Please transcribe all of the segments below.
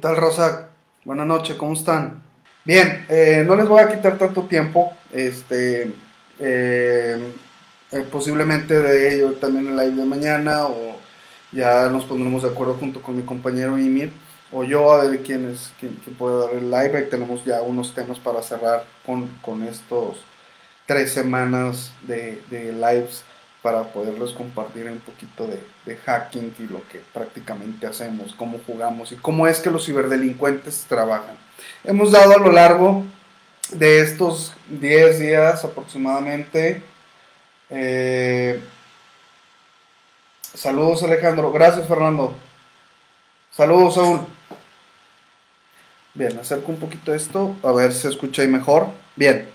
¿Qué tal, Rosa? Buenas noches, ¿cómo están? Bien, eh, no les voy a quitar tanto tiempo. Este, eh, eh, posiblemente de ello también el live de mañana o ya nos pondremos de acuerdo junto con mi compañero Imir o yo a ver quién es quién, puede dar el live. Ahí tenemos ya unos temas para cerrar con, con estos tres semanas de, de lives para poderles compartir un poquito de, hacking y lo que prácticamente hacemos, cómo jugamos y cómo es que los ciberdelincuentes trabajan. Hemos dado a lo largo de estos 10 días aproximadamente. Eh, saludos Alejandro, gracias Fernando. Saludos Saúl. Bien, acerco un poquito esto, a ver si se escucha ahí mejor. Bien,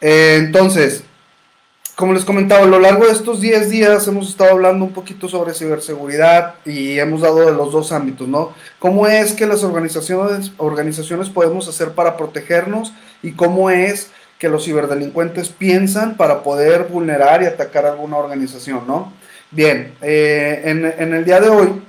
eh, entonces, como les comentaba, a lo largo de estos 10 días hemos estado hablando un poquito sobre ciberseguridad y hemos dado de los dos ámbitos, ¿no? ¿Cómo es que las organizaciones, organizaciones podemos hacer para protegernos y cómo es que los ciberdelincuentes piensan para poder vulnerar y atacar alguna organización, ¿no? Bien, eh, en, en el día de hoy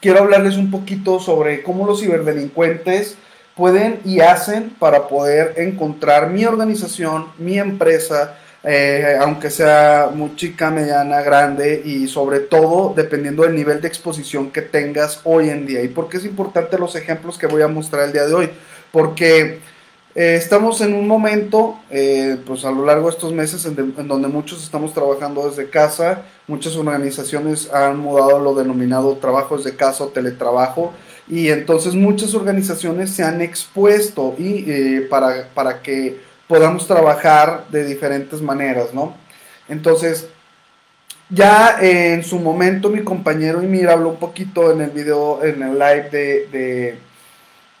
quiero hablarles un poquito sobre cómo los ciberdelincuentes pueden y hacen para poder encontrar mi organización, mi empresa, eh, aunque sea muy chica, mediana, grande y sobre todo dependiendo del nivel de exposición que tengas hoy en día. ¿Y por qué es importante los ejemplos que voy a mostrar el día de hoy? Porque eh, estamos en un momento, eh, pues a lo largo de estos meses, en, en, donde muchos estamos trabajando desde casa, muchas organizaciones han mudado lo denominado trabajo desde casa o teletrabajo, y entonces muchas organizaciones se han expuesto y para, para que podamos trabajar de diferentes maneras, ¿no? Entonces, ya en su momento mi compañero Ymir habló un poquito en el video, en el live de,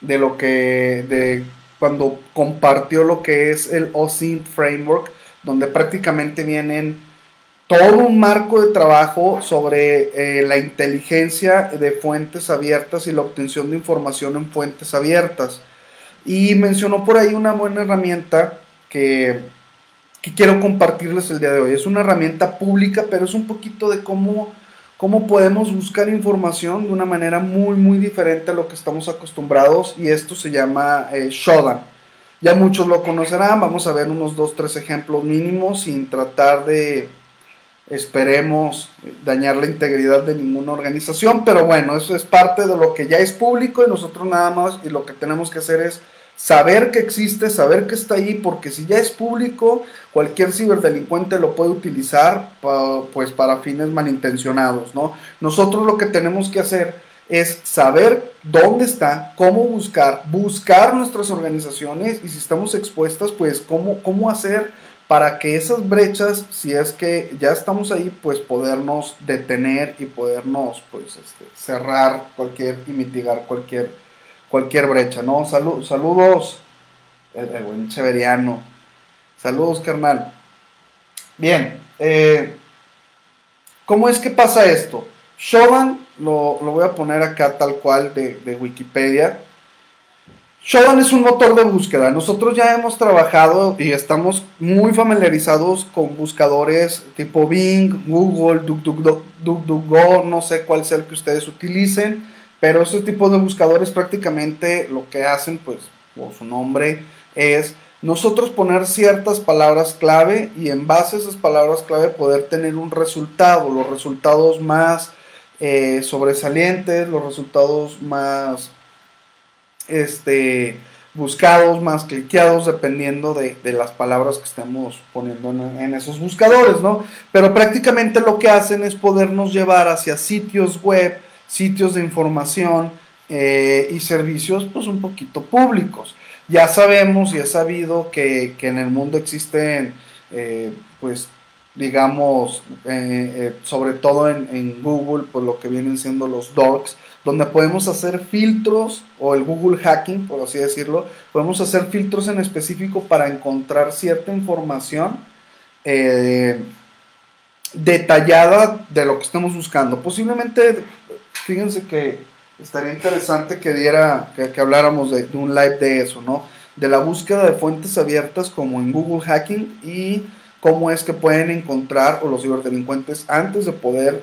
de, lo que, de cuando compartió lo que es el OSINT Framework, donde prácticamente vienen todo un marco de trabajo sobre eh, la inteligencia de fuentes abiertas y la obtención de información en fuentes abiertas. Y mencionó por ahí una buena herramienta que, quiero compartirles el día de hoy. Es una herramienta pública, pero es un poquito de cómo, cómo podemos buscar información de una manera muy, muy diferente a lo que estamos acostumbrados. Y esto se llama eh, Shodan. Ya muchos lo conocerán, vamos a ver unos dos, tres ejemplos mínimos sin tratar de, esperemos, dañar la integridad de ninguna organización, pero bueno, eso es parte de lo que ya es público y nosotros nada más y lo que tenemos que hacer es saber que existe, saber que está ahí, porque si ya es público, cualquier ciberdelincuente lo puede utilizar pues para fines malintencionados, ¿no? Nosotros lo que tenemos que hacer es saber dónde está, cómo buscar, buscar nuestras organizaciones y si estamos expuestas, pues cómo, cómo hacer para que esas brechas, si es que ya estamos ahí, pues podernos detener y podernos pues este, cerrar cualquier y mitigar cualquier cualquier brecha, ¿no? saludos, el, buen Severiano. Saludos, carnal. Bien, eh, ¿cómo es que pasa esto? Shodan, lo, voy a poner acá tal cual de Wikipedia. Shodan es un motor de búsqueda. Nosotros ya hemos trabajado y estamos muy familiarizados con buscadores tipo Bing, Google, DuckDuckGo, no sé cuál sea el que ustedes utilicen pero ese tipo de buscadores prácticamente lo que hacen, pues, por su nombre, es nosotros poner ciertas palabras clave y en base a esas palabras clave poder tener un resultado, los resultados más eh, sobresalientes, los resultados más este, buscados, más cliqueados, dependiendo de, las palabras que estemos poniendo en, en, esos buscadores, ¿no? Pero prácticamente lo que hacen es podernos llevar hacia sitios web, sitios de información eh, y servicios pues un poquito públicos. Ya sabemos y es sabido que, en el mundo existen eh, pues digamos eh, sobre todo en, Google pues lo que vienen siendo los docs donde podemos hacer filtros o el Google hacking por así decirlo podemos hacer filtros en específico para encontrar cierta información detallada de lo que estamos buscando posiblemente fíjense que estaría interesante que diera, que, habláramos de, un live de eso, ¿no? De la búsqueda de fuentes abiertas como en Google Hacking y cómo es que pueden encontrar o los ciberdelincuentes antes de poder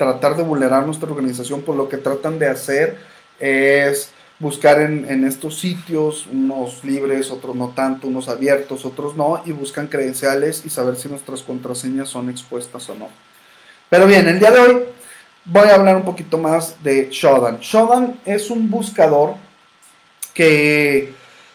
tratar de vulnerar nuestra organización, por lo que tratan de hacer es buscar en, estos sitios, unos libres, otros no tanto, unos abiertos, otros no, y buscan credenciales y saber si nuestras contraseñas son expuestas o no. Pero bien, el día de hoy voy a hablar un poquito más de Shodan. Shodan es un buscador que,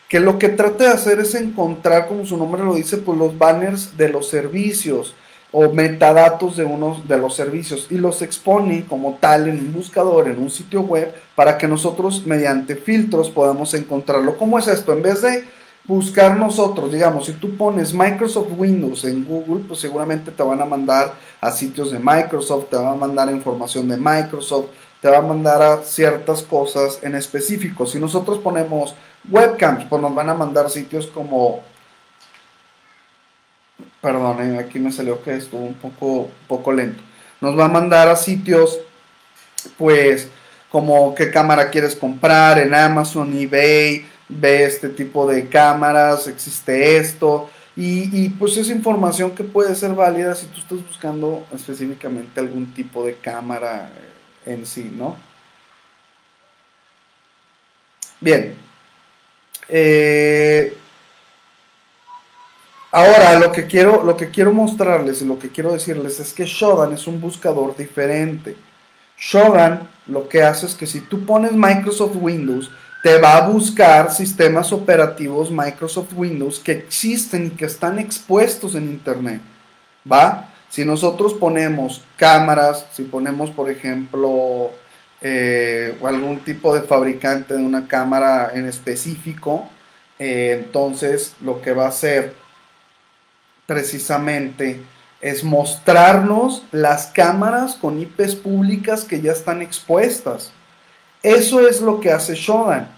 que lo que trata de hacer es encontrar, como su nombre lo dice, pues los banners de los servicios o metadatos de uno de los servicios y los expone como tal en un buscador, en un sitio web, para que nosotros mediante filtros podamos encontrarlo. ¿Cómo es esto? En vez de buscar nosotros, digamos, si tú pones Microsoft Windows en Google, pues seguramente te van a mandar a sitios de Microsoft, te van a mandar información de Microsoft, te va a mandar a ciertas cosas en específico. Si nosotros ponemos webcams, pues nos van a mandar sitios como Perdón, aquí me salió que estuvo un poco, poco lento. Nos va a mandar a sitios, pues, como qué cámara quieres comprar en Amazon, eBay, ve este tipo de cámaras, existe esto. Y, pues es información que puede ser válida si tú estás buscando específicamente algún tipo de cámara en sí, ¿no? Bien. Eh, Ahora, lo que, quiero, lo que quiero mostrarles y lo que quiero decirles es que Shodan es un buscador diferente. Shodan lo que hace es que si tú pones Microsoft Windows, te va a buscar sistemas operativos Microsoft Windows que existen y que están expuestos en Internet. ¿Va? Si nosotros ponemos cámaras, si ponemos, por ejemplo, eh, algún tipo de fabricante de una cámara en específico, eh, entonces lo que va a hacer precisamente es mostrarnos las cámaras con IPs públicas que ya están expuestas. Eso es lo que hace Shodan.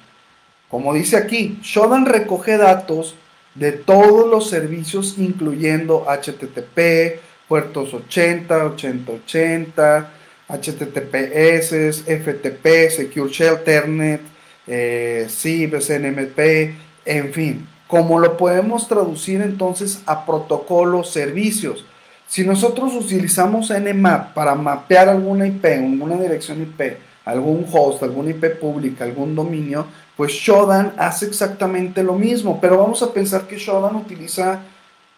Como dice aquí, Shodan recoge datos de todos los servicios incluyendo HTTP, puertos 80, 8080, HTTPS, FTP, Secure Shell, Ethernet, eh, SNMP, en fin, como lo podemos traducir entonces a protocolos, servicios. Si nosotros utilizamos Nmap para mapear alguna IP, alguna dirección IP, algún host, alguna IP pública, algún dominio, pues Shodan hace exactamente lo mismo, pero vamos a pensar que Shodan utiliza,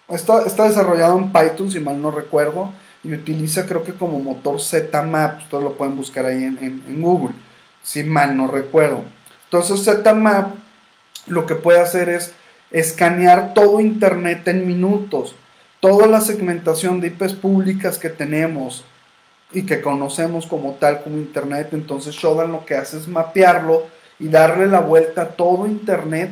está, está desarrollado en Python, si mal no recuerdo, y utiliza creo que como motor ZMap, ustedes lo pueden buscar ahí en, en Google, si mal no recuerdo. Entonces ZMap lo que puede hacer es escanear todo Internet en minutos, toda la segmentación de IPs públicas que tenemos y que conocemos como tal como Internet, entonces Shodan lo que hace es mapearlo y darle la vuelta a todo Internet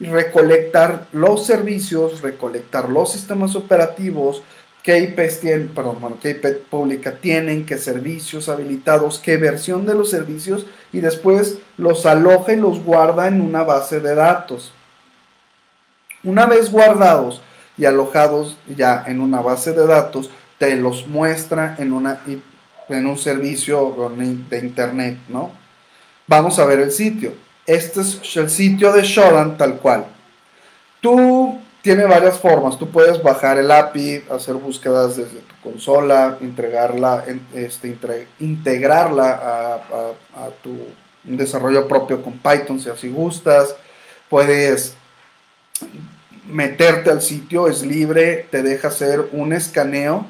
y recolectar los servicios, recolectar los sistemas operativos, qué IPs tienen, perdón, qué IP pública tienen, qué servicios habilitados, qué versión de los servicios y después los aloja y los guarda en una base de datos. Una vez guardados y alojados ya en una base de datos, te los muestra en, una, en un servicio de internet, ¿no? Vamos a ver el sitio. Este es el sitio de Shodan tal cual. Tú tiene varias formas. Tú puedes bajar el API, hacer búsquedas desde tu consola, entregarla, este, integrarla a, a tu desarrollo propio con Python si así gustas. Puedes meterte al sitio, es libre, te deja hacer un escaneo.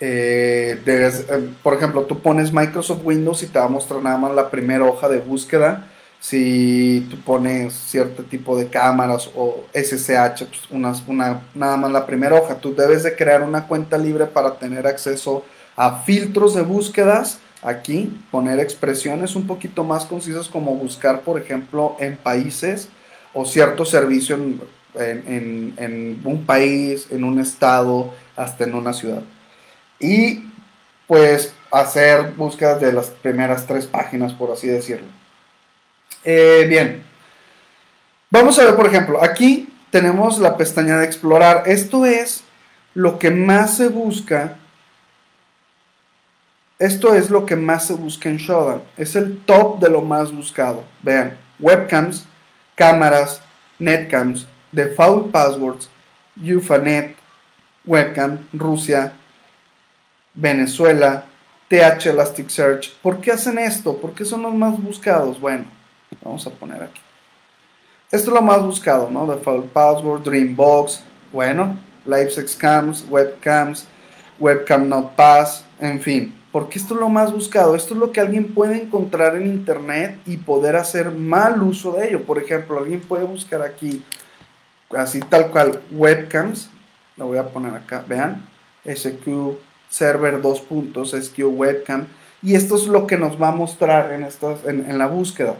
Eh, eh, por ejemplo, tú pones Microsoft Windows y te va a mostrar nada más la primera hoja de búsqueda. Si tú pones cierto tipo de cámaras o SSH, pues una, nada más la primera hoja. Tú debes de crear una cuenta libre para tener acceso a filtros de búsquedas. Aquí poner expresiones un poquito más concisas como buscar, por ejemplo, en países o cierto servicio en, un país, en un estado, hasta en una ciudad. Y pues hacer búsquedas de las primeras tres páginas, por así decirlo. Eh, bien, vamos a ver, por ejemplo, aquí tenemos la pestaña de explorar. Esto es lo que más se busca. Esto es lo que más se busca en Shodan. Es el top de lo más buscado. Vean, webcams, cámaras, netcams, default passwords, Ufanet, webcam, Rusia, Venezuela, TH Elasticsearch. ¿Por qué hacen esto? ¿Por qué son los más buscados? Bueno, Vamos a poner aquí. Esto es lo más buscado, ¿no? Default Password, Dreambox, bueno, LiveSex Cams, Webcams, Webcam Not Pass, en fin. Porque esto es lo más buscado, esto es lo que alguien puede encontrar en internet y poder hacer mal uso de ello. Por ejemplo, alguien puede buscar aquí, así tal cual, webcams, lo voy a poner acá, vean, SQ server 2 puntos, SQ webcam, y esto es lo que nos va a mostrar en, estas, en, la búsqueda.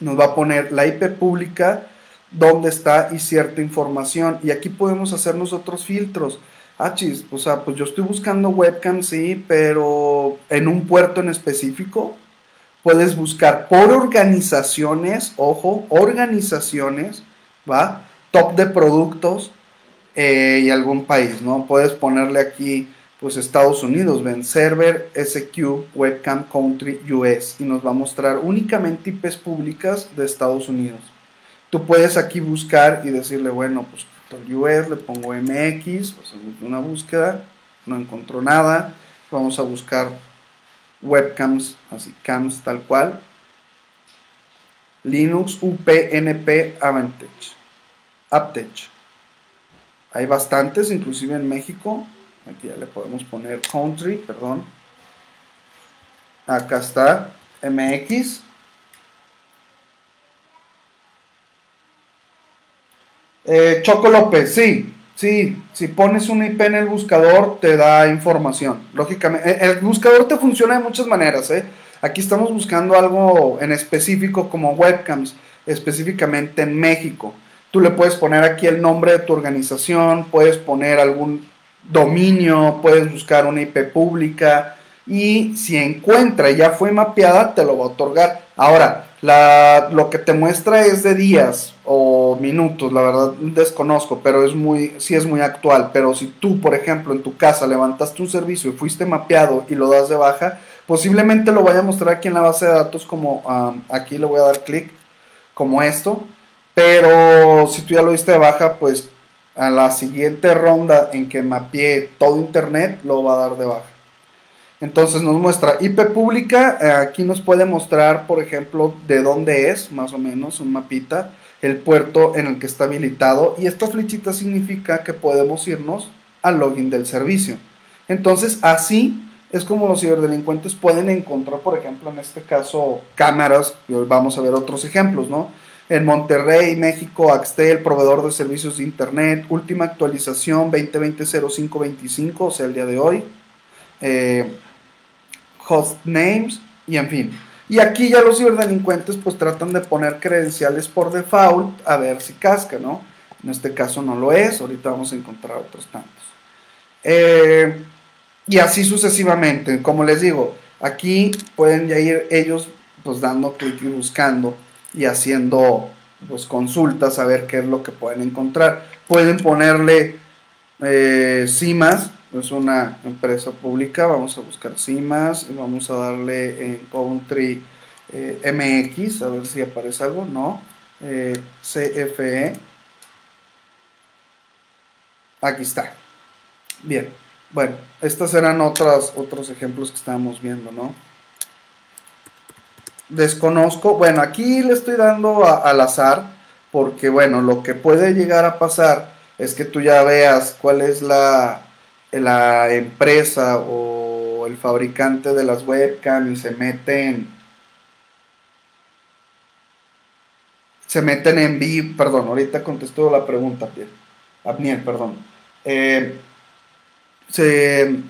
Nos va a poner la IP pública, dónde está y cierta información. Y aquí podemos hacer nosotros filtros. Ah, chis, o sea, pues yo estoy buscando webcam, sí, pero en un puerto en específico. Puedes buscar por organizaciones, ojo, organizaciones, ¿va? Top de productos eh, y algún país, ¿no? Puedes ponerle aquí pues Estados Unidos, ven, server SQ webcam country US y nos va a mostrar únicamente IPs públicas de Estados Unidos. Tú puedes aquí buscar y decirle, bueno, pues US, le pongo MX, pues una búsqueda, no encontró nada, vamos a buscar webcams, así cams tal cual, Linux UPnP Avantage, Aptech. Hay bastantes, inclusive en México, Aquí ya le podemos poner country, perdón. Acá está MX. Eh, Choco López, sí, sí, si pones un IP en el buscador te da información, lógicamente. Eh, el buscador te funciona de muchas maneras, ¿eh? Aquí estamos buscando algo en específico como webcams, específicamente en México. Tú le puedes poner aquí el nombre de tu organización, puedes poner algún dominio, puedes buscar una IP pública y si encuentra ya fue mapeada, te lo va a otorgar. Ahora, lo que te muestra es de días o minutos, la verdad desconozco, pero es muy, sí es muy actual. Pero si tú, por ejemplo, en tu casa levantaste un servicio y fuiste mapeado y lo das de baja, posiblemente lo vaya a mostrar aquí en la base de datos como aquí le voy a dar clic, como esto. Pero si tú ya lo diste de baja, pues a la siguiente ronda en que mapee todo Internet, lo va a dar de baja. Entonces nos muestra IP pública, eh, aquí nos puede mostrar, por ejemplo, de dónde es, más o menos, un mapita, el puerto en el que está habilitado y esta flechita significa que podemos irnos al login del servicio. Entonces así es como los ciberdelincuentes pueden encontrar, por ejemplo, en este caso, cámaras, y hoy vamos a ver otros ejemplos, ¿no? En Monterrey, México, Axtel, proveedor de servicios de Internet, última actualización 2020-0525, o sea, el día de hoy. Eh, host names y en fin. Y aquí ya los ciberdelincuentes pues tratan de poner credenciales por default a ver si casca, ¿no? En este caso no lo es, ahorita vamos a encontrar otros tantos. Eh, y así sucesivamente, como les digo, aquí pueden ya ir ellos pues dando clic y buscando y haciendo pues, consultas a ver qué es lo que pueden encontrar. Pueden ponerle eh, CIMAS, es una empresa pública, vamos a buscar CIMAS y vamos a darle en Country eh, MX, a ver si aparece algo, no, eh, CFE, aquí está. Bien, bueno, estos eran otros, otros ejemplos que estábamos viendo, ¿no? desconozco, bueno, aquí le estoy dando al azar, porque bueno, lo que puede llegar a pasar es que tú ya veas cuál es la, la empresa o el fabricante de las webcam y se meten se meten en vivo, perdón, ahorita contestó la pregunta, Abniel, perdón. Eh, se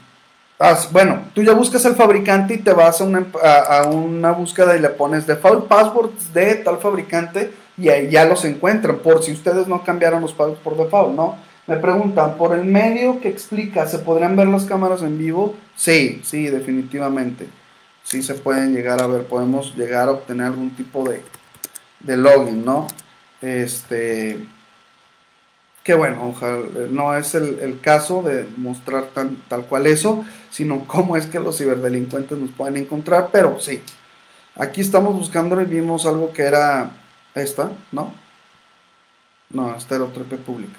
bueno, tú ya buscas al fabricante y te vas a una, a, una búsqueda y le pones default passwords de tal fabricante y ahí ya los encuentran, por si ustedes no cambiaron los passwords por default, ¿no? Me preguntan, ¿por el medio que explica, se podrían ver las cámaras en vivo? Sí, sí, definitivamente. Sí se pueden llegar a ver, podemos llegar a obtener algún tipo de, de login, ¿no? Este, que bueno, ojalá, no es el, caso de mostrar tan, tal cual eso, sino cómo es que los ciberdelincuentes nos pueden encontrar, pero sí, aquí estamos buscando y vimos algo que era esta, ¿no? No, esta era otra IP pública.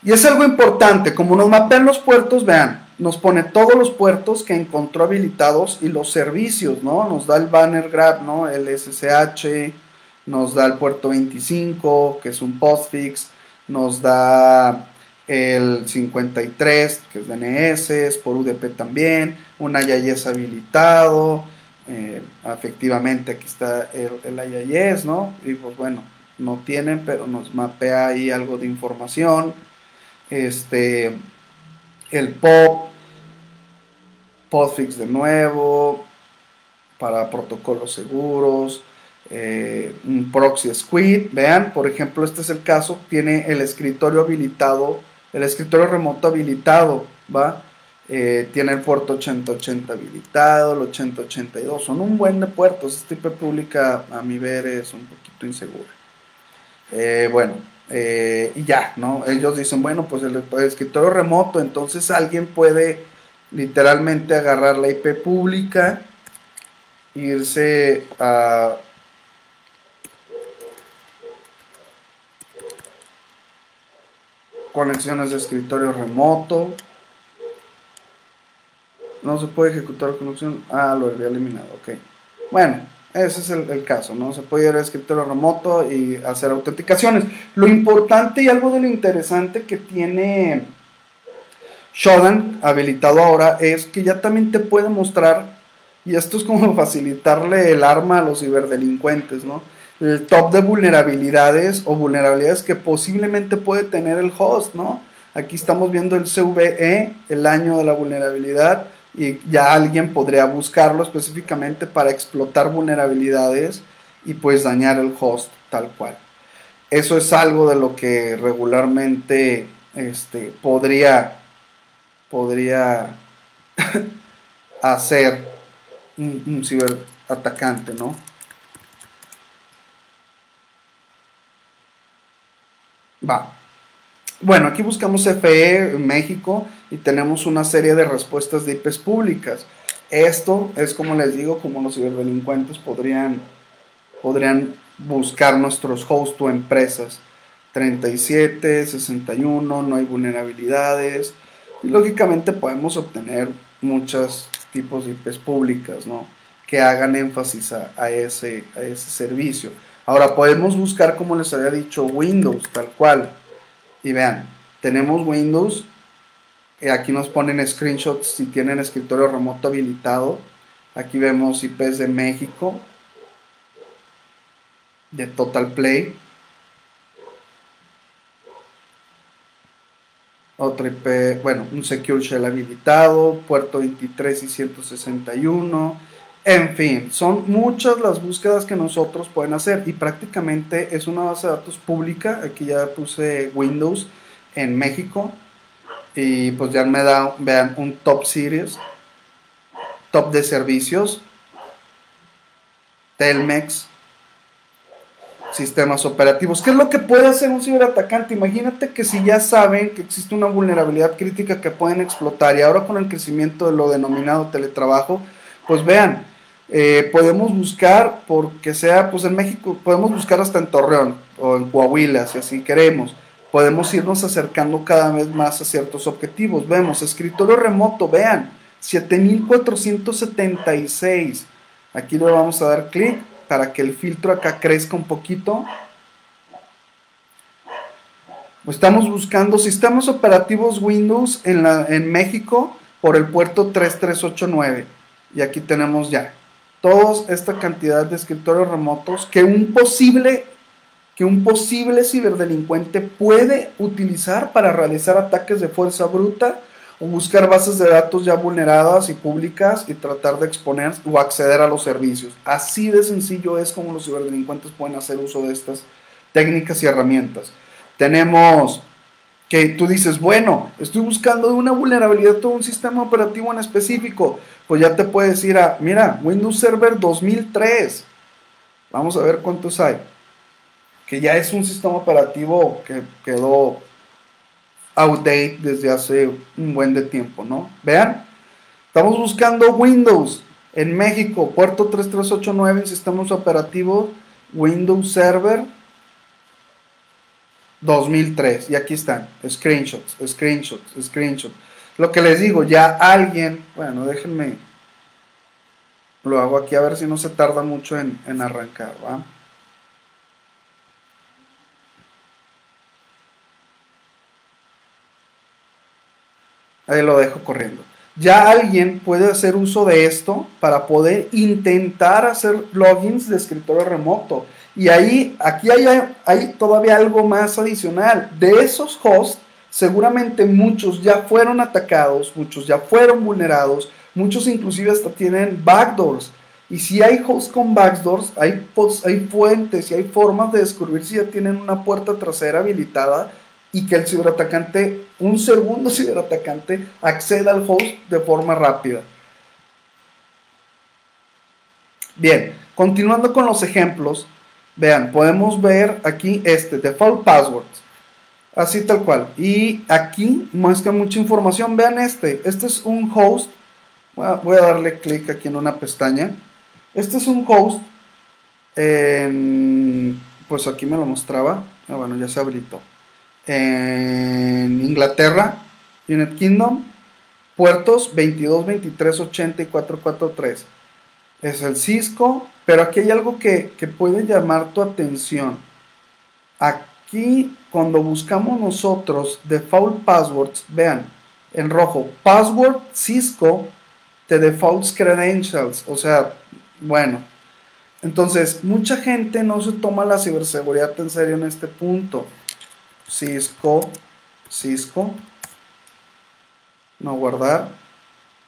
Y es algo importante, como nos mapean los puertos, vean, nos pone todos los puertos que encontró habilitados y los servicios, ¿no? Nos da el banner grab, ¿no? El SSH, nos da el puerto 25, que es un postfix, nos da el 53, que es DNS, por UDP también, un IIS habilitado, eh, efectivamente aquí está el, el IIS, ¿no? Y pues bueno, no tienen, pero nos mapea ahí algo de información. Este, el POP, POSFIX de nuevo, para protocolos seguros, eh, un proxy squid. Vean, por ejemplo, este es el caso, tiene el escritorio habilitado, el escritorio remoto habilitado, ¿va? Eh, tiene el puerto 8080 habilitado, el 8082, son un buen de puertos. Esta IP pública, a mi ver, es un poquito insegura. Eh, bueno, y ya, ¿no? Ellos dicen, bueno, pues el, el escritorio remoto, entonces alguien puede literalmente agarrar la IP pública, irse a conexiones de escritorio remoto. No se puede ejecutar conexión. Ah, lo había eliminado, ok. Bueno, ese es el, caso, ¿no? Se puede ir a escritorio remoto y hacer autenticaciones. Lo importante y algo de lo interesante que tiene Shodan habilitado ahora es que ya también te puede mostrar, y esto es como facilitarle el arma a los ciberdelincuentes, ¿no? El top de vulnerabilidades o vulnerabilidades que posiblemente puede tener el host, ¿no? Aquí estamos viendo el CVE, el año de la vulnerabilidad, y ya alguien podría buscarlo específicamente para explotar vulnerabilidades y pues dañar el host tal cual. Eso es algo de lo que regularmente este, podría podría hacer un, ciberatacante, ¿no? Va. Bueno, aquí buscamos FE en México y tenemos una serie de respuestas de IPs públicas. Esto es como les digo, como los ciberdelincuentes podrían, podrían buscar nuestros hosts o empresas. 37, 61, no hay vulnerabilidades, y lógicamente podemos obtener muchos tipos de IPs públicas, ¿no? Que hagan énfasis a, ese, a ese servicio. Ahora podemos buscar, como les había dicho, Windows, tal cual. Y vean, tenemos Windows. Y aquí nos ponen screenshots si tienen escritorio remoto habilitado. Aquí vemos IPs de México, de Total Play. otro IP, bueno, un Secure Shell habilitado, puerto 23 y 161, en fin, son muchas las búsquedas que nosotros pueden hacer y prácticamente es una base de datos pública, aquí ya puse Windows en México y pues ya me da, vean, un top series, top de servicios, Telmex, sistemas operativos. ¿Qué es lo que puede hacer un ciberatacante? Imagínate que si ya saben que existe una vulnerabilidad crítica que pueden explotar y ahora con el crecimiento de lo denominado teletrabajo, pues vean, eh, podemos buscar, porque sea, pues en México, podemos buscar hasta en Torreón o en Coahuila, si así queremos. Podemos irnos acercando cada vez más a ciertos objetivos. Vemos, escritorio remoto, vean, 7476. Aquí le vamos a dar clic para que el filtro acá crezca un poquito. Estamos buscando sistemas operativos Windows en, México por el puerto 3389. Y aquí tenemos ya toda esta cantidad de escritorios remotos que un posible que un posible ciberdelincuente puede utilizar para realizar ataques de fuerza bruta o buscar bases de datos ya vulneradas y públicas y tratar de exponer o acceder a los servicios. Así de sencillo es como los ciberdelincuentes pueden hacer uso de estas técnicas y herramientas. Tenemos que tú dices, bueno, estoy buscando una vulnerabilidad de un sistema operativo en específico, pues ya te puedes ir a, mira, Windows Server 2003. Vamos a ver cuántos hay. Que ya es un sistema operativo que quedó outdate desde hace un buen de tiempo, ¿no? Vean, estamos buscando Windows en México, puerto 3389 en sistemas operativos, Windows Server 2003. Y aquí están, screenshots, screenshots, screenshots. Lo que les digo, ya alguien, bueno, déjenme, lo hago aquí a ver si no se tarda mucho en, arrancar, ¿va? Ahí lo dejo corriendo. Ya alguien puede hacer uso de esto para poder intentar hacer logins de escritorio remoto. Y ahí, aquí hay, hay todavía algo más adicional. De esos hosts, seguramente muchos ya fueron atacados, muchos ya fueron vulnerados, muchos inclusive hasta tienen backdoors. Y si hay hosts con backdoors, hay, hay fuentes y hay formas de descubrir si ya tienen una puerta trasera habilitada y que el ciberatacante, un segundo ciberatacante, acceda al host de forma rápida. Bien, continuando con los ejemplos, vean, podemos ver aquí este, default passwords, así tal cual. Y aquí muestra mucha información, vean este, este es un host, voy a darle clic aquí en una pestaña. Este es un host, pues aquí me lo mostraba, ah, bueno, ya se habilitó en Inglaterra, United Kingdom, puertos 22, 23, 80 y 443. Es el Cisco, pero aquí hay algo que, que puede llamar tu atención. Aquí, cuando buscamos nosotros default passwords, vean, en rojo, password Cisco de defaults credentials. O sea, bueno. Entonces, mucha gente no se toma la ciberseguridad en serio en este punto. Cisco, Cisco, no guardar.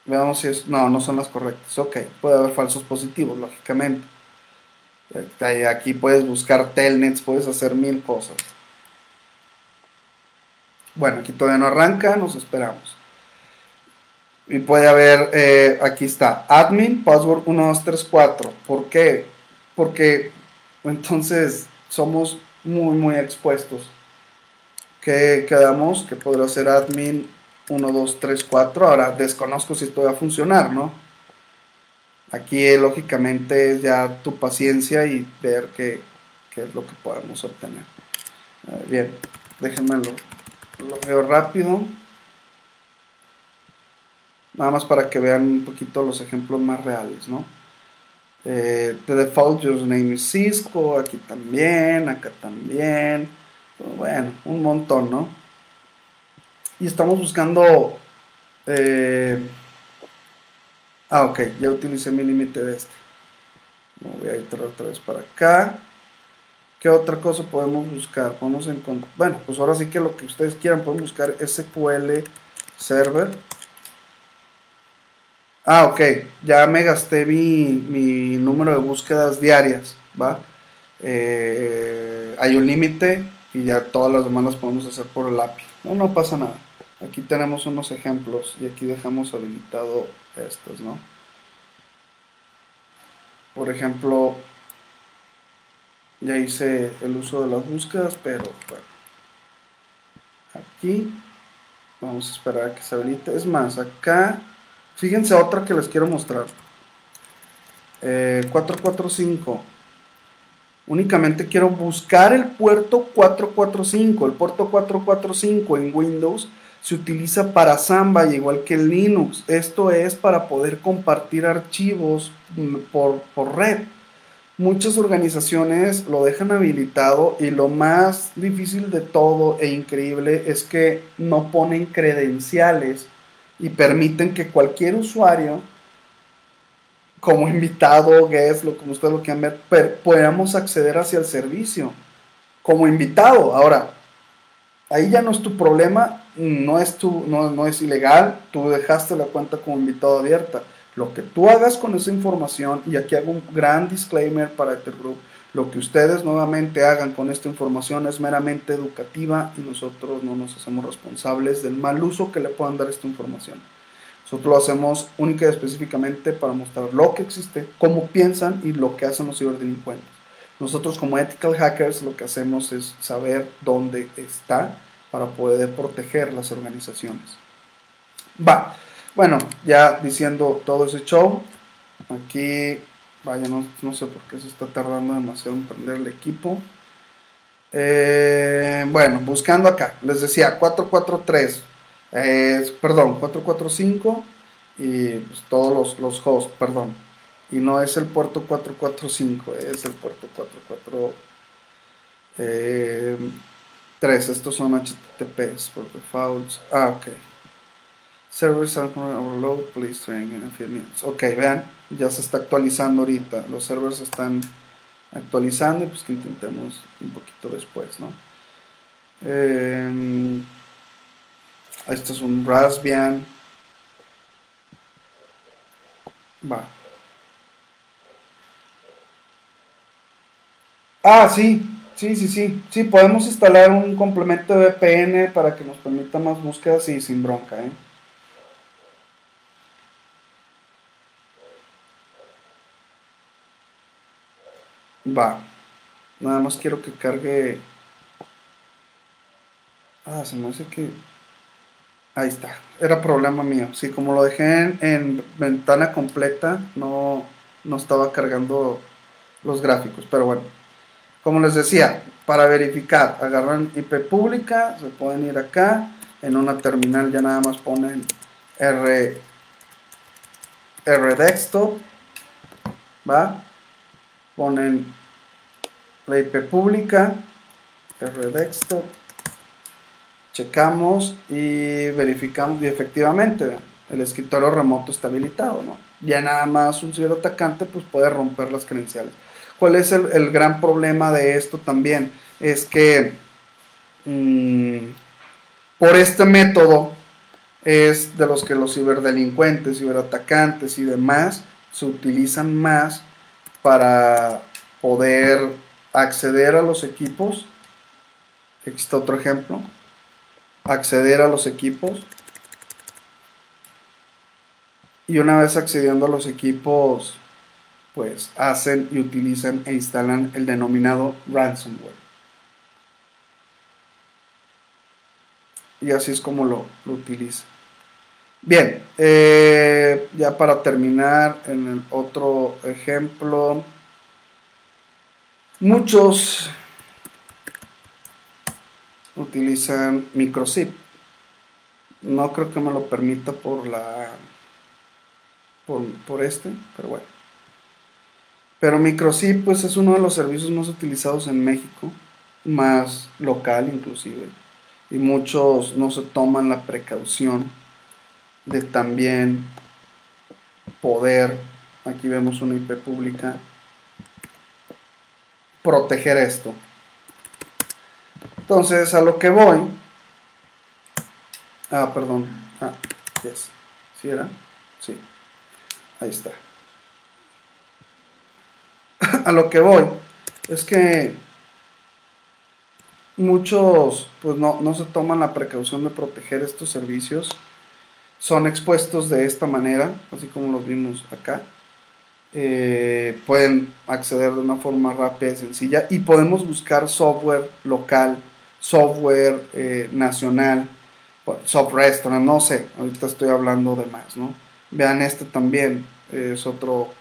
Veamos si es, no, no son las correctas. Ok, puede haber falsos positivos, lógicamente. Aquí puedes buscar telnets, puedes hacer mil cosas. Bueno, aquí todavía no arranca, nos esperamos. Y puede haber, eh, aquí está, admin, password 1234. ¿Por qué? Porque entonces somos muy, muy expuestos que quedamos que podrá ser admin 1, 2, 3, 4. Ahora desconozco si esto va a funcionar, ¿no? Aquí lógicamente es ya tu paciencia y ver qué, es lo que podemos obtener. bien, déjenme lo, lo veo rápido. Nada más para que vean un poquito los ejemplos más reales, ¿no? Eh, the default username is Cisco, aquí también, acá también bueno, un montón, ¿no? Y estamos buscando... Eh, ah, ok, ya utilicé mi límite de este. voy a ir otra vez para acá. ¿Qué otra cosa podemos buscar? Podemos encontrar... Bueno, pues ahora sí que lo que ustedes quieran, pueden buscar SQL Server. Ah, ok, ya me gasté mi, número de búsquedas diarias, ¿va? Eh, hay un límite, y ya todas las demás las podemos hacer por el API. No, no pasa nada. Aquí tenemos unos ejemplos y aquí dejamos habilitado estos, ¿no? Por ejemplo, ya hice el uso de las búsquedas, pero bueno. Aquí vamos a esperar a que se habilite. Es más, acá, fíjense otra que les quiero mostrar. 445 eh, Únicamente quiero buscar el puerto 445. El puerto 445 en Windows se utiliza para Samba, igual que Linux. Esto es para poder compartir archivos por, por red. Muchas organizaciones lo dejan habilitado y lo más difícil de todo e increíble es que no ponen credenciales y permiten que cualquier usuario como invitado, guest, lo como ustedes lo quieran ver, podamos acceder hacia el servicio como invitado. Ahora, ahí ya no es tu problema, no es, tu, no, no es ilegal, tú dejaste la cuenta como invitado abierta. Lo que tú hagas con esa información, y aquí hago un gran disclaimer para este grupo, lo que ustedes nuevamente hagan con esta información es meramente educativa y nosotros no nos hacemos responsables del mal uso que le puedan dar esta información. Nosotros lo hacemos única y específicamente para mostrar lo que existe, cómo piensan y lo que hacen los ciberdelincuentes. Nosotros como ethical hackers lo que hacemos es saber dónde está para poder proteger las organizaciones. Va, bueno, ya diciendo todo ese show, aquí, vaya, no, sé por qué se está tardando demasiado en prender el equipo. Eh, bueno, buscando acá, les decía 443 perdón, 445 y pues, todos los, los hosts, perdón. Y no es el puerto 445, es el puerto 443. Eh, estos son HTTPs por default. Ah, ok. Servers are overload, please train in a few minutes. Ok, vean, ya se está actualizando ahorita. Los servers están actualizando y pues que intentemos un poquito después, ¿no? Eh, esto es un Raspbian. Va. Ah, sí, sí, sí, sí. Sí, podemos instalar un complemento de VPN para que nos permita más búsquedas y sin bronca, ¿eh? Va. Nada más quiero que cargue. Ah, se me hace que. Ahí está. Era problema mío. Sí, como lo dejé en, ventana completa, no, no estaba cargando los gráficos. Pero bueno. Como les decía, para verificar, agarran IP pública, se pueden ir acá. En una terminal ya nada más ponen R, R. ¿Va? ponen la IP pública, rdesktop, checamos y verificamos y efectivamente el escritorio remoto está habilitado, ¿no? Ya nada más un atacante pues puede romper las credenciales. ¿Cuál es el, gran problema de esto también? Es que mm, por este método es de los que los ciberdelincuentes, ciberatacantes y demás se utilizan más para poder acceder a los equipos. Aquí está otro ejemplo. Acceder a los equipos. Y una vez accediendo a los equipos, pues hacen y utilizan e instalan el denominado ransomware. Y así es como lo, lo utilizan. Bien, eh, ya para terminar, en el otro ejemplo, muchos utilizan microzip. No creo que me lo permita por la por, por este, pero bueno. Pero microzip pues es uno de los servicios más utilizados en México, más local inclusive. Y muchos no se toman la precaución de también poder, aquí vemos una IP pública, proteger esto. Entonces, a lo que voy, ah, perdón, ah, yes, ¿sí era? Sí, ahí está. A lo que voy es que muchos pues no, no se toman la precaución de proteger estos servicios son expuestos de esta manera, así como los vimos acá. Eh, pueden acceder de una forma rápida y sencilla y podemos buscar software local, software eh, nacional, software restaurant, no sé, ahorita estoy hablando de más, ¿no? Vean este también, es otro,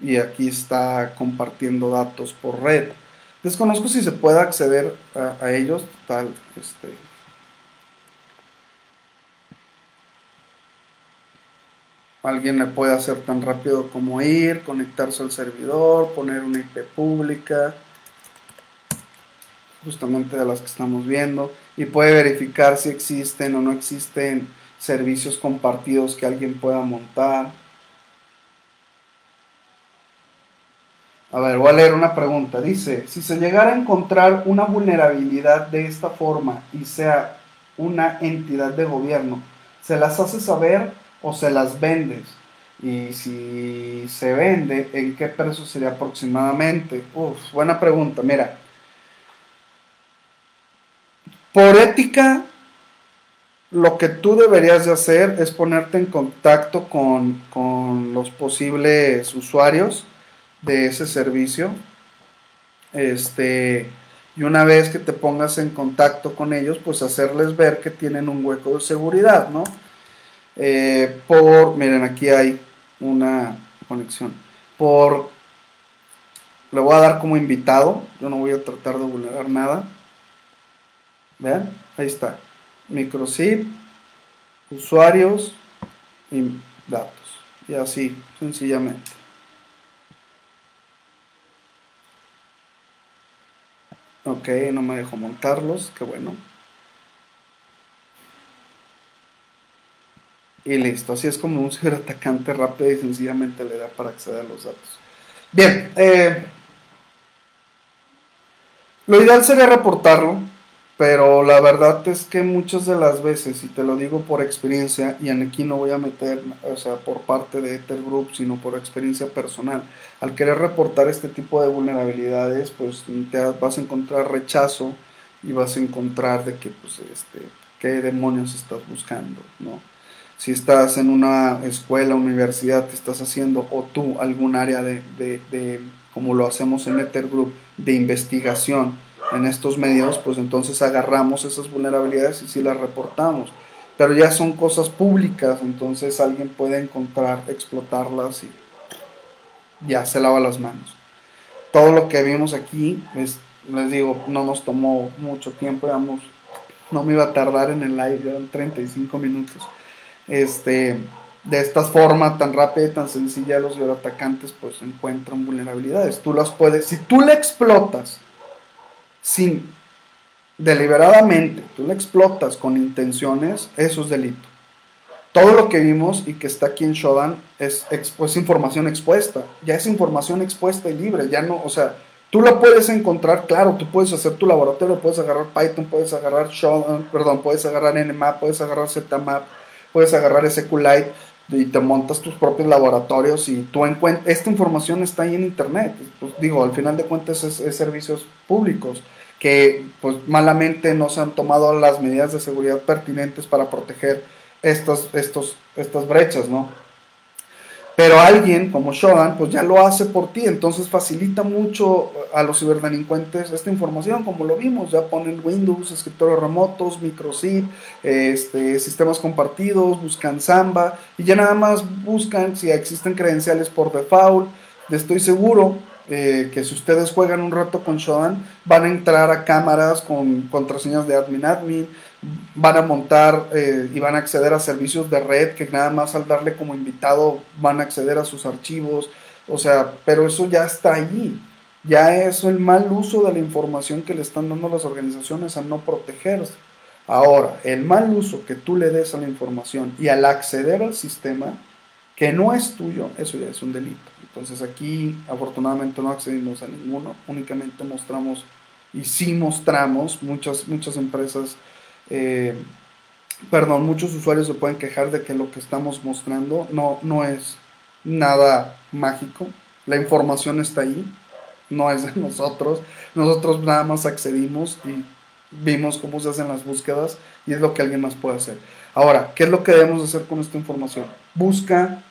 y aquí está compartiendo datos por red. Desconozco si se puede acceder a, a ellos, tal, este, alguien le puede hacer tan rápido como ir, conectarse al servidor, poner una IP pública, justamente de las que estamos viendo, y puede verificar si existen o no existen servicios compartidos que alguien pueda montar. A ver, voy a leer una pregunta. Dice, si se llegara a encontrar una vulnerabilidad de esta forma y sea una entidad de gobierno, ¿se las hace saber o se las vendes. Y si se vende, ¿en qué precio sería aproximadamente? Uf, buena pregunta. Mira, por ética, lo que tú deberías de hacer es ponerte en contacto con, con los posibles usuarios de ese servicio. Este, y una vez que te pongas en contacto con ellos, pues hacerles ver que tienen un hueco de seguridad, ¿no? Eh, por, miren, aquí hay una conexión. Por, le voy a dar como invitado, yo no voy a tratar de vulnerar nada. Vean, ahí está. Microzip. usuarios y datos. Y así, sencillamente. Ok, no me dejo montarlos, qué bueno. Y listo, así es como un ciberatacante rápido y sencillamente le da para acceder a los datos. Bien, eh, lo ideal sería reportarlo, pero la verdad es que muchas de las veces, y te lo digo por experiencia, y aquí no voy a meter, o sea, por parte de Ether Group, sino por experiencia personal, al querer reportar este tipo de vulnerabilidades, pues te vas a encontrar rechazo y vas a encontrar de que, pues, este, qué demonios estás buscando, ¿no? Si estás en una escuela, universidad, te estás haciendo, o tú, algún área de, de, de como lo hacemos en Ether Group, de investigación, en estos medios, pues entonces agarramos esas vulnerabilidades y sí las reportamos. Pero ya son cosas públicas, entonces alguien puede encontrar, explotarlas y ya se lava las manos. Todo lo que vimos aquí, es, les digo, no nos tomó mucho tiempo, digamos, no me iba a tardar en el live, eran 35 minutos. Este, de esta forma tan rápida y tan sencilla, los atacantes pues encuentran vulnerabilidades. Tú las puedes, si tú le explotas, sin deliberadamente, tú la explotas con intenciones, eso es delito. Todo lo que vimos y que está aquí en Shodan es, es información expuesta, ya es información expuesta y libre, ya no, o sea, tú la puedes encontrar, claro, tú puedes hacer tu laboratorio, puedes agarrar Python, puedes agarrar Shodan, perdón, puedes agarrar Nmap, puedes agarrar ZMap, puedes agarrar SQLite y te montas tus propios laboratorios y tú encuentras, esta información está ahí en internet, pues digo, al final de cuentas es, servicios públicos que pues malamente no se han tomado las medidas de seguridad pertinentes para proteger estos, estos, estas brechas, ¿no? Pero alguien como Shodan, pues ya lo hace por ti, entonces facilita mucho a los ciberdelincuentes esta información, como lo vimos, ya ponen Windows, escritorios remotos, microSIP, este, sistemas compartidos, buscan Samba, y ya nada más buscan si existen credenciales por default. Estoy seguro eh, que si ustedes juegan un rato con Shodan, van a entrar a cámaras con contraseñas de admin admin, van a montar eh, y van a acceder a servicios de red que nada más al darle como invitado van a acceder a sus archivos, o sea, pero eso ya está allí. Ya es el mal uso de la información que le están dando las organizaciones a no protegerse. Ahora, el mal uso que tú le des a la información y al acceder al sistema que no es tuyo, eso ya es un delito. Entonces aquí afortunadamente no accedimos a ninguno, únicamente mostramos y sí mostramos, muchas, muchas empresas, eh, perdón, muchos usuarios se pueden quejar de que lo que estamos mostrando no, no es nada mágico, la información está ahí, no es de nosotros, nosotros nada más accedimos y vimos cómo se hacen las búsquedas y es lo que alguien más puede hacer. Ahora, ¿qué es lo que debemos hacer con esta información? Busca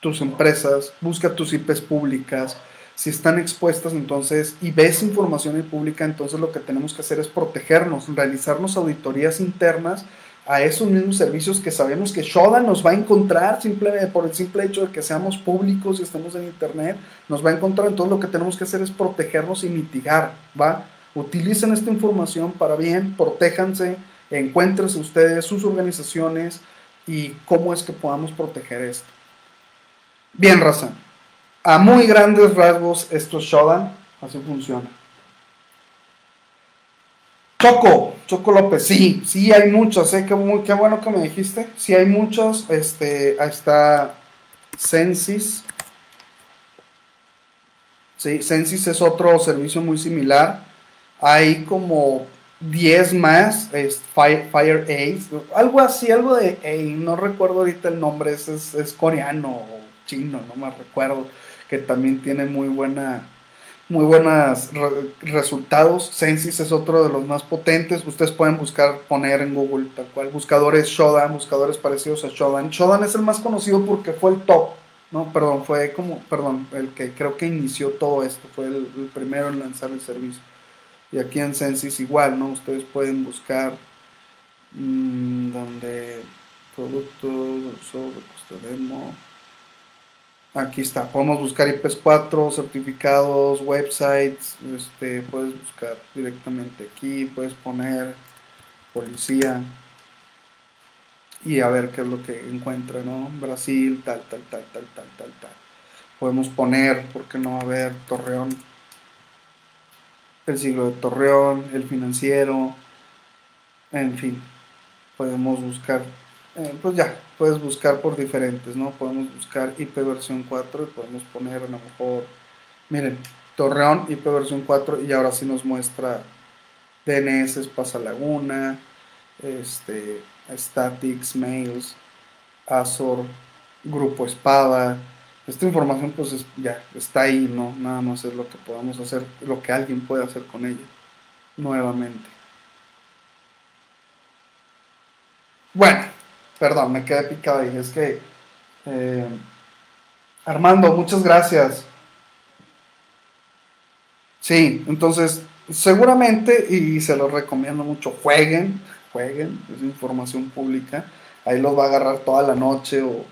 tus empresas, busca tus IPs públicas. Si están expuestas entonces y ves información pública, entonces lo que tenemos que hacer es protegernos, realizarnos auditorías internas a esos mismos servicios que sabemos que Shoda nos va a encontrar simplemente por el simple hecho de que seamos públicos y estemos en internet, nos va a encontrar. Entonces lo que tenemos que hacer es protegernos y mitigar, ¿va? Utilicen esta información para bien, protéjanse, encuéntrense ustedes, sus organizaciones y cómo es que podamos proteger esto. Bien, raza. A muy grandes rasgos, esto es Shodan. Así funciona. Choco, Choco López, sí, sí hay muchos, ¿eh? qué, qué bueno que me dijiste. Sí hay muchos, este, ahí está Censis. Sí, Censis es otro servicio muy similar. Hay como 10 más, es Fire, Fire algo así, algo de, no recuerdo ahorita el nombre, es, es, es coreano chino, no me recuerdo, que también tiene muy buena muy buenos resultados. Censis es otro de los más potentes. Ustedes pueden buscar, poner en Google tal cual, buscadores Shodan, buscadores parecidos a Shodan. Shodan es el más conocido porque fue el top, no, perdón, fue como, perdón, el que creo que inició todo esto, fue el, primero en lanzar el servicio. Y aquí en Censis igual, ¿no? Ustedes pueden buscar mmm, donde productos, sobre demo Aquí está, podemos buscar IPs4, certificados, websites, este, puedes buscar directamente aquí, puedes poner policía. y a ver qué es lo que encuentra, ¿no? Brasil, tal, tal, tal, tal, tal, tal, tal. Podemos poner, ¿por qué no? A ver, Torreón, el siglo de Torreón, el financiero, en fin, podemos buscar, eh, pues ya, puedes buscar por diferentes, ¿no? Podemos buscar IP versión 4 y podemos poner a lo mejor, miren, Torreón, IP versión 4 y ahora sí nos muestra DNS Pasa Laguna, este, Statics, Mails, Azor, Grupo Espada. Esta información pues ya está ahí, ¿no? Nada más es lo que podamos hacer, lo que alguien puede hacer con ella nuevamente. Bueno, perdón, me quedé picado y es que eh, Armando, muchas gracias. Sí, entonces seguramente, y se los recomiendo mucho, jueguen, jueguen, es información pública, ahí los va a agarrar toda la noche o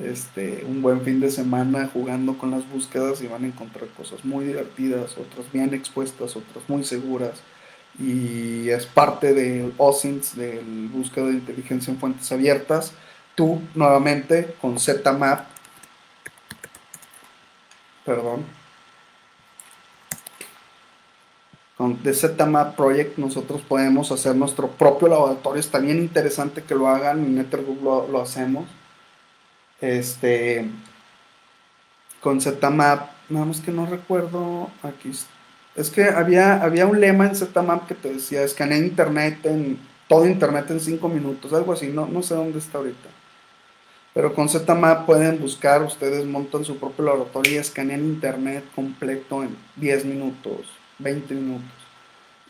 este, un buen fin de semana jugando con las búsquedas y van a encontrar cosas muy divertidas, otras bien expuestas, otras muy seguras. Y es parte del OSINTs, del búsqueda de inteligencia en fuentes abiertas. Tú, nuevamente, con ZMAP, perdón, con The ZMAP Project nosotros podemos hacer nuestro propio laboratorio. Está bien interesante que lo hagan, en NetherGroup lo, lo hacemos. Este, con ZMAP, nada más que no recuerdo, aquí es que había, había un lema en ZMAP que te decía, escanea internet en, todo internet en 5 minutos, algo así, no, no sé dónde está ahorita. Pero con ZMAP pueden buscar, ustedes montan su propio laboratorio y escanean internet completo en 10 minutos, 20 minutos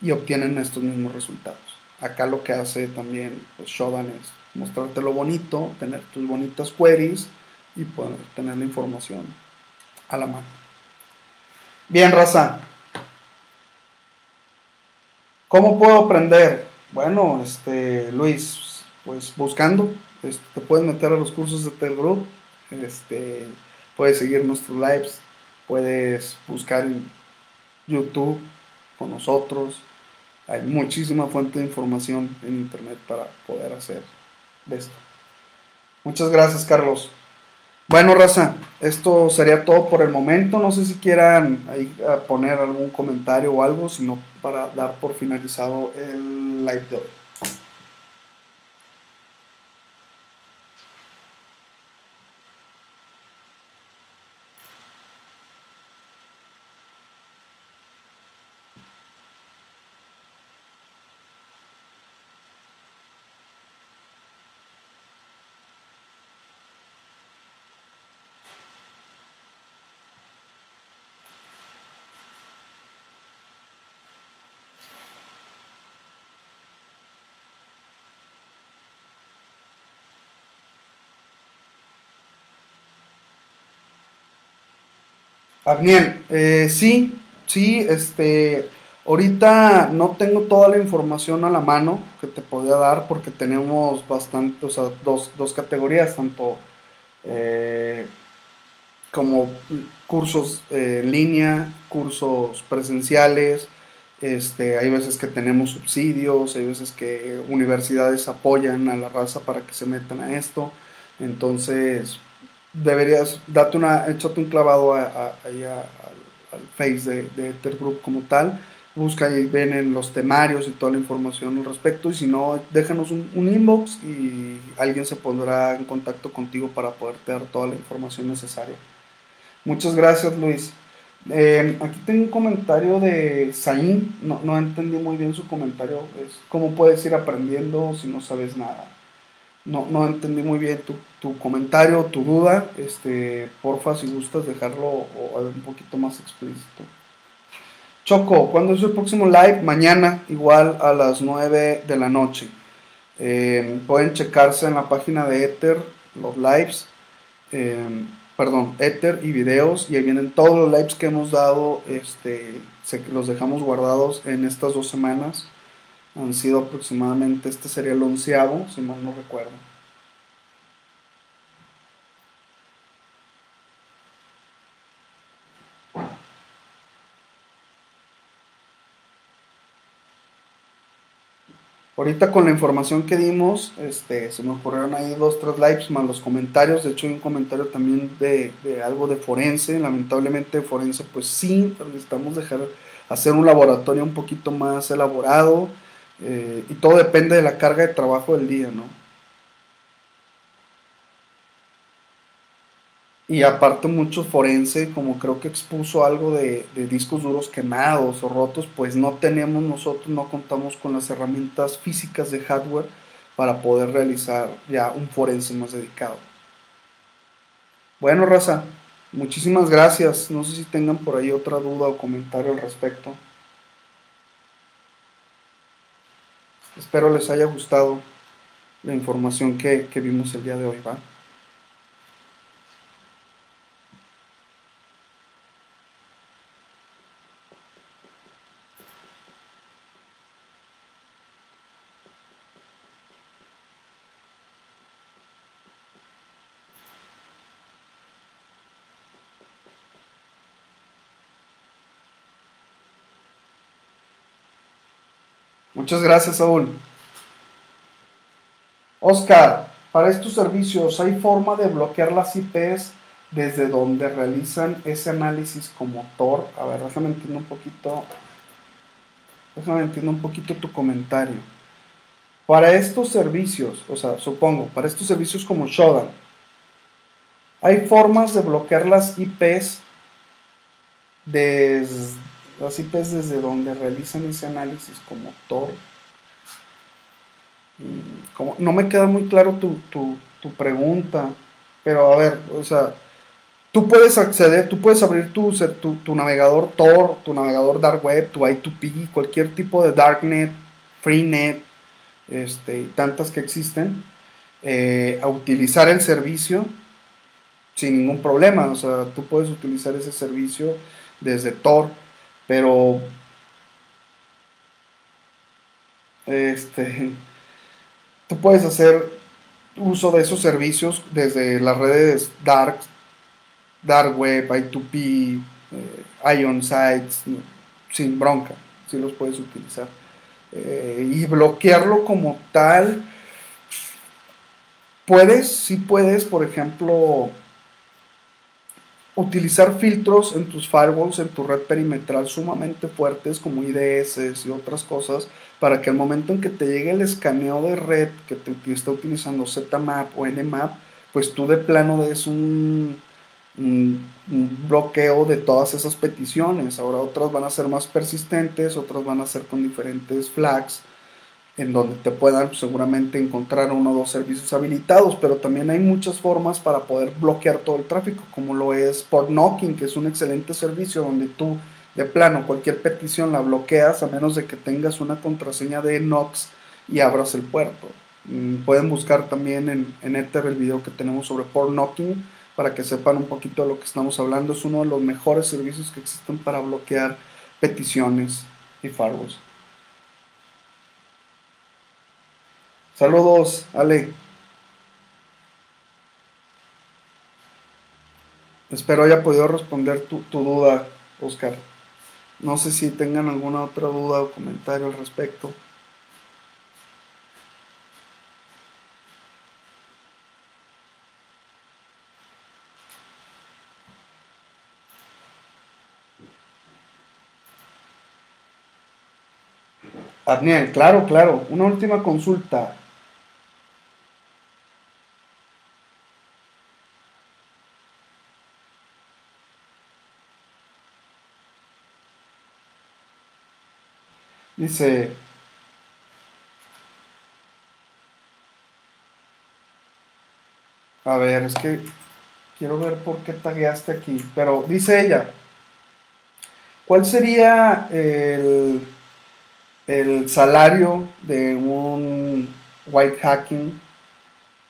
y obtienen estos mismos resultados. Acá lo que hace también pues, Shodan es mostrarte lo bonito, tener tus bonitas queries y poder tener la información a la mano. Bien, raza. ¿Cómo puedo aprender? Bueno, este, Luis, pues buscando, este, te puedes meter a los cursos de Telgroup, este, puedes seguir nuestros lives, puedes buscar en YouTube con nosotros. Hay muchísima fuente de información en internet para poder hacer esto. Muchas gracias, Carlos. Bueno, Raza, esto sería todo por el momento. No sé si quieran ahí poner algún comentario o algo, sino para dar por finalizado el live de hoy. Agniel, eh, sí, sí, este, ahorita no tengo toda la información a la mano que te podía dar porque tenemos bastante, o sea, dos, dos categorías, tanto eh, como cursos en línea, cursos presenciales, este, hay veces que tenemos subsidios, hay veces que universidades apoyan a la raza para que se metan a esto, entonces deberías darte una, échate un clavado a, al face de, de Ethergroup como tal, busca y ven en los temarios y toda la información al respecto, y si no, déjanos un, inbox y alguien se pondrá en contacto contigo para poderte dar toda la información necesaria. Muchas gracias, Luis. Eh, aquí tengo un comentario de Zain, no, no entendí muy bien su comentario, es cómo puedes ir aprendiendo si no sabes nada. No, no entendí muy bien tu, tu comentario, tu duda. Este, porfa, si gustas dejarlo un poquito más explícito. Choco, ¿cuándo es el próximo live? Mañana, igual a las 9 de la noche. Eh, pueden checarse en la página de Ether los lives, eh, perdón, Ether y videos, y ahí vienen todos los lives que hemos dado, este, los dejamos guardados en estas dos semanas han sido aproximadamente, este sería el onceavo, si mal no recuerdo. Ahorita con la información que dimos, este, se me ocurrieron ahí dos, tres likes más los comentarios. De hecho, hay un comentario también de, algo de forense. Lamentablemente, forense, pues sí, necesitamos dejar hacer un laboratorio un poquito más elaborado. Eh, y todo depende de la carga de trabajo del día, ¿no? Y aparte mucho forense, como creo que expuso algo de, discos duros quemados o rotos, pues no tenemos nosotros, no contamos con las herramientas físicas de hardware para poder realizar ya un forense más dedicado. Bueno, Raza, muchísimas gracias. No sé si tengan por ahí otra duda o comentario al respecto. Espero les haya gustado la información que, que vimos el día de hoy, ¿va? Muchas gracias, Saúl. Oscar, para estos servicios, ¿hay forma de bloquear las IPs desde donde realizan ese análisis como Tor? A ver, déjame entender un poquito. Déjame entender un poquito tu comentario. Para estos servicios, o sea, supongo, para estos servicios como Shodan, ¿hay formas de bloquear las IPs desde las IPs desde donde realizan ese análisis como Tor. Como, no me queda muy claro tu, pregunta, pero a ver, o sea, tú puedes acceder, tú puedes abrir tu, tu, navegador Tor, tu navegador Dark Web, tu I2P, cualquier tipo de Darknet, FreeNet, este, tantas que existen, eh, a utilizar el servicio sin ningún problema. O sea, tú puedes utilizar ese servicio desde Tor pero este tú puedes hacer uso de esos servicios desde las redes dark dark web i2p eh, ion sites sin bronca si los puedes utilizar. Eh, y bloquearlo como tal puedes si puedes por ejemplo utilizar filtros en tus firewalls, en tu red perimetral sumamente fuertes como IDS y otras cosas para que al momento en que te llegue el escaneo de red que te está utilizando ZMAP o Nmap, pues tú de plano des un, un, bloqueo de todas esas peticiones. Ahora otras van a ser más persistentes, otras van a ser con diferentes flags en donde te puedan seguramente encontrar uno o dos servicios habilitados, pero también hay muchas formas para poder bloquear todo el tráfico, como lo es Port Knocking, que es un excelente servicio donde tú de plano cualquier petición la bloqueas a menos de que tengas una contraseña de Nox y abras el puerto. Mm, pueden buscar también en, en Ether el video que tenemos sobre Port Knocking para que sepan un poquito de lo que estamos hablando. Es uno de los mejores servicios que existen para bloquear peticiones y firewalls. Saludos, Ale. Espero haya podido responder tu, duda, Oscar. No sé si tengan alguna otra duda o comentario al respecto. Adniel, claro, claro. Una última consulta. Dice, a ver, es que quiero ver por qué tagueaste aquí, pero dice ella, ¿cuál sería el, el salario de un white hacking?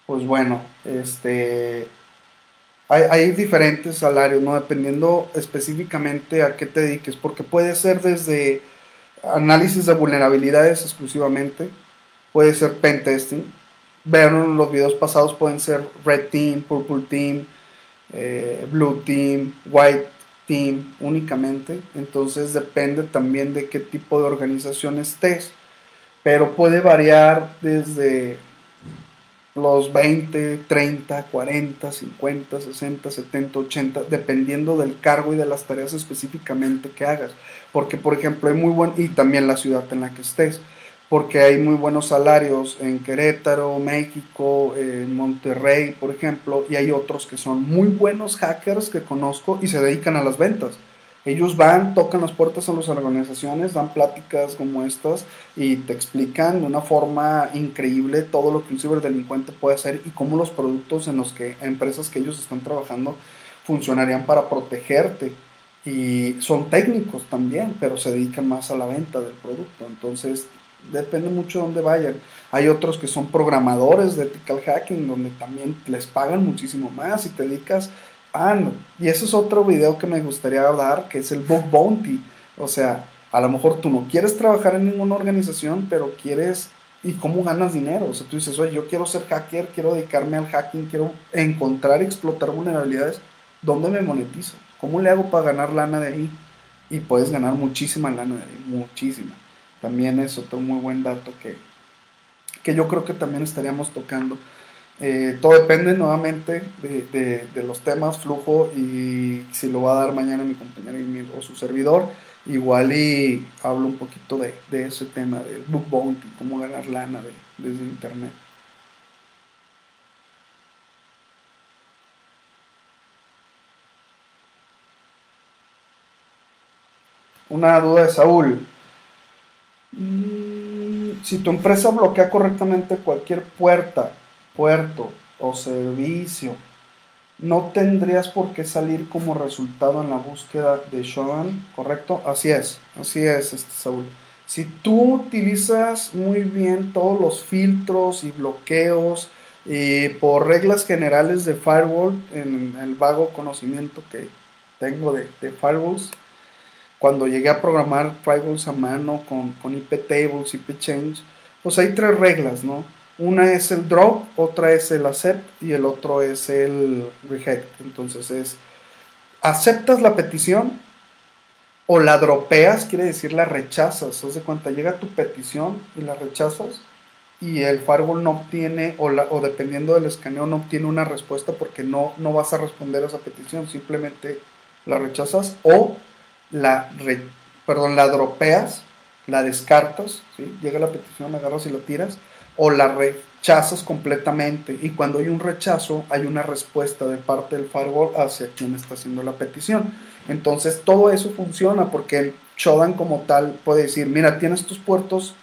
Pues bueno, este, hay, hay, diferentes salarios, ¿no? Dependiendo específicamente a qué te dediques, porque puede ser desde análisis de vulnerabilidades exclusivamente, puede ser pen testing. Vean los videos pasados, pueden ser Red Team, Purple Team, eh, Blue Team, White Team únicamente. Entonces depende también de qué tipo de organización estés. pero puede variar desde los 20, 30, 40, 50, 60, 70, 80, dependiendo del cargo y de las tareas específicamente que hagas. Porque, por ejemplo, hay muy buen, y también la ciudad en la que estés, porque hay muy buenos salarios en Querétaro, México, en Monterrey, por ejemplo, y hay otros que son muy buenos hackers que conozco y se dedican a las ventas. Ellos van, tocan las puertas a las organizaciones, dan pláticas como estas y te explican de una forma increíble todo lo que un ciberdelincuente puede hacer y cómo los productos en los que empresas que ellos están trabajando funcionarían para protegerte. Y son técnicos también, pero se dedican más a la venta del producto. Entonces, depende mucho de dónde vayan. Hay otros que son programadores de ethical hacking, donde también les pagan muchísimo más y te dedicas Ah, y eso es otro video que me gustaría dar, que es el Book Bounty. O sea, a lo mejor tú no quieres trabajar en ninguna organización, pero quieres... ¿Y cómo ganas dinero? O sea, tú dices, oye, yo quiero ser hacker, quiero dedicarme al hacking, quiero encontrar y explotar vulnerabilidades. ¿Dónde me monetizo? ¿Cómo le hago para ganar lana de ahí? Y puedes ganar muchísima lana de ahí, muchísima. También es otro muy buen dato que, que yo creo que también estaríamos tocando. Eh, todo depende nuevamente de, los temas, flujo y si lo va a dar mañana mi compañero o su servidor. Igual y hablo un poquito de, ese tema del book bounty, cómo ganar lana desde internet. Una duda de Saúl. Mm, si tu empresa bloquea correctamente cualquier puerta puerto o servicio, no tendrías por qué salir como resultado en la búsqueda de Shodan, ¿correcto? Así es, así es, este Saúl. Si tú utilizas muy bien todos los filtros y bloqueos y por reglas generales de firewall, en el vago conocimiento que tengo de, firewalls, cuando llegué a programar firewalls a mano con, con IP tables, IP change, pues hay tres reglas, ¿no? Una es el drop, otra es el accept y el otro es el reject. Entonces es, aceptas la petición o la dropeas, quiere decir la rechazas. Haz de cuenta, llega tu petición y la rechazas y el firewall no obtiene, o, o dependiendo del escaneo, no obtiene una respuesta porque no, no vas a responder a esa petición, simplemente la rechazas o la, perdón, la dropeas, la descartas, llega la petición, la agarras y la tiras o la rechazas completamente y cuando hay un rechazo hay una respuesta de parte del firewall hacia quien está haciendo la petición. Entonces todo eso funciona porque el Shodan como tal puede decir, mira, tienes tus puertos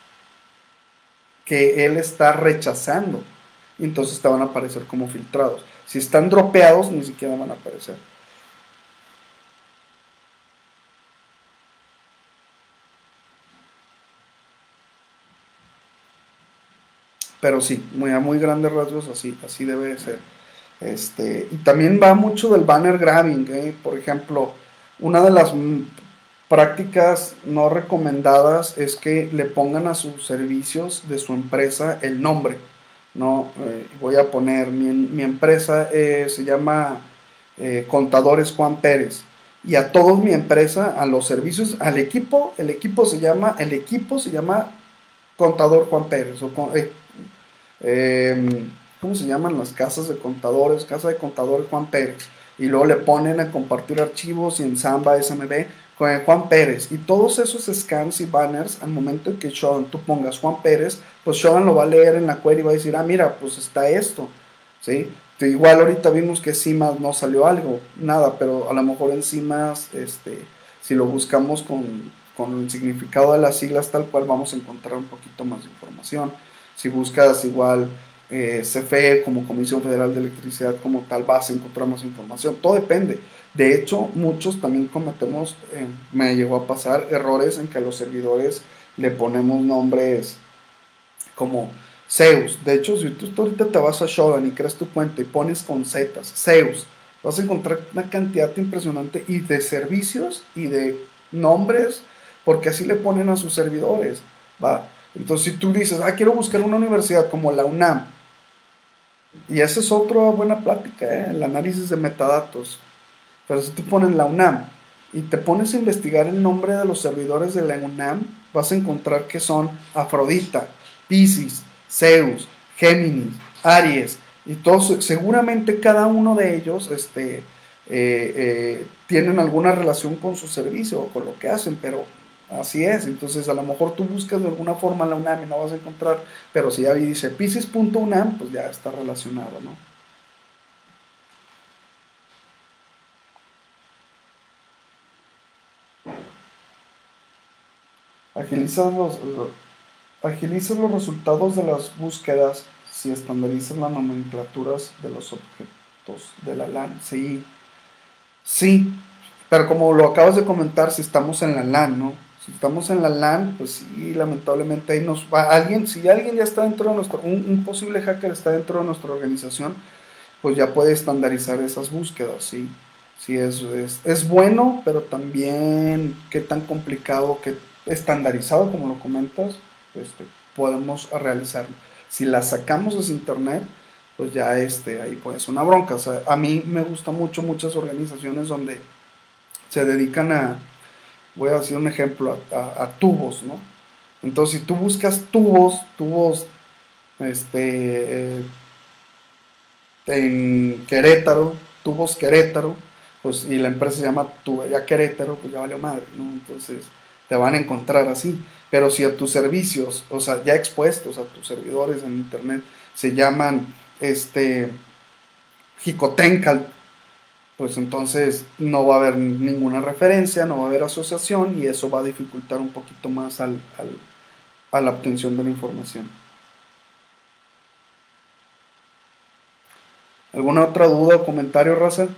que él está rechazando. Entonces te van a aparecer como filtrados. Si están dropeados, ni siquiera van a aparecer. Pero sí, muy, a muy grandes rasgos así, así debe ser. Este, y también va mucho del banner grabbing, ¿eh? por ejemplo, una de las prácticas no recomendadas es que le pongan a sus servicios de su empresa el nombre. No, eh, voy a poner, mi, empresa eh, se llama Contadores Juan Pérez. Y a todos mi empresa, a los servicios, al equipo, el equipo se llama, el equipo se llama Contador Juan Pérez, Em, ¿cómo se llaman las casas de contadores? Casa de contadores Juan Pérez. Y luego le ponen a compartir archivos y en Samba, SMB, con Juan Pérez. Y todos esos scans y banners, al momento en que Shodan tú pongas Juan Pérez, pues Shodan lo va a leer en la query y va a decir, ah, mira, pues está esto. ¿Sí? Igual ahorita vimos que CIMAS no salió algo, nada, pero a lo mejor en CIMAS, este, si lo buscamos con, con el significado de las siglas tal cual, vamos a encontrar un poquito más de información. Si buscas igual eh, CFE como Comisión Federal de Electricidad como tal, vas a encontrar más información. Todo depende. De hecho, muchos también cometemos, eh, me llegó a pasar errores en que a los servidores le ponemos nombres como Zeus. De hecho, si tú, ahorita te vas a Shodan y creas tu cuenta y pones con Z, Zeus, vas a encontrar una cantidad impresionante y de servicios y de nombres, porque así le ponen a sus servidores. Va. Entonces, si tú dices, ah, quiero buscar una universidad como la UNAM, y esa es otra buena plática, ¿eh? el análisis de metadatos. Pero si tú pones la UNAM y te pones a investigar el nombre de los servidores de la UNAM, vas a encontrar que son Afrodita, Pisces, Zeus, Géminis, Aries, y todos, seguramente cada uno de ellos este, eh, eh, tienen alguna relación con su servicio o con lo que hacen, pero así es. Entonces, a lo mejor tú buscas de alguna forma la UNAM y no vas a encontrar, pero si ya dice Pisces.unam, pues ya está relacionado, ¿no? Agilizas los, agilizas los resultados de las búsquedas si estandarizas las nomenclaturas de los objetos de la LAN. Sí, sí, pero como lo acabas de comentar, si estamos en la LAN, ¿no? Estamos en la LAN, pues sí, lamentablemente ahí nos va alguien, si alguien ya está dentro de nuestro, un, posible hacker está dentro de nuestra organización, pues ya puede estandarizar esas búsquedas, sí. Sí, es, es, es bueno, pero también qué tan complicado, qué estandarizado, como lo comentas, este, podemos realizarlo. Si la sacamos de internet, pues ya este, ahí puede ser una bronca. A mí me gusta mucho muchas organizaciones donde se dedican a, voy a decir un ejemplo, a, tubos, ¿no? Entonces, si tú buscas tubos, tubos, este, en Querétaro, tubos Querétaro, pues, y la empresa se llama Tubería Querétaro, pues ya valió madre, ¿no? Entonces, te van a encontrar así. Pero si a tus servicios, o sea, ya expuestos a tus servidores en internet, se llaman este Jicotencal, pues entonces no va a haber ninguna referencia, no va a haber asociación y eso va a dificultar un poquito más al, a la obtención de la información. ¿Alguna otra duda o comentario, Raza?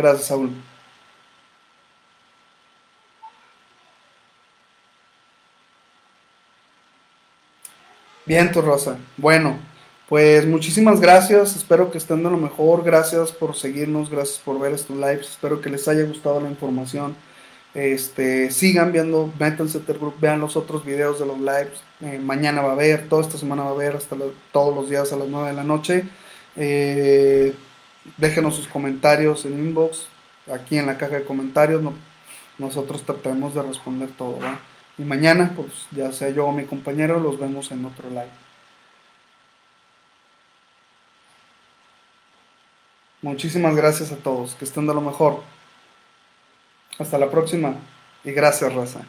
Gracias, Saúl. Bien, tu Rosa. Bueno, pues muchísimas gracias. Espero que estén de lo mejor. Gracias por seguirnos, gracias por ver estos lives. Espero que les haya gustado la información. Este, sigan viendo, métanse Group, vean los otros videos de los lives. Eh, mañana va a haber, toda esta semana va a haber, hasta todos los días a las 9 de la noche. Eh, déjenos sus comentarios en inbox, aquí en la caja de comentarios. nosotros trataremos de responder todo. Y mañana, pues ya sea yo o mi compañero, los vemos en otro live. Muchísimas gracias a todos. Que estén de lo mejor. Hasta la próxima. Y gracias, Raza.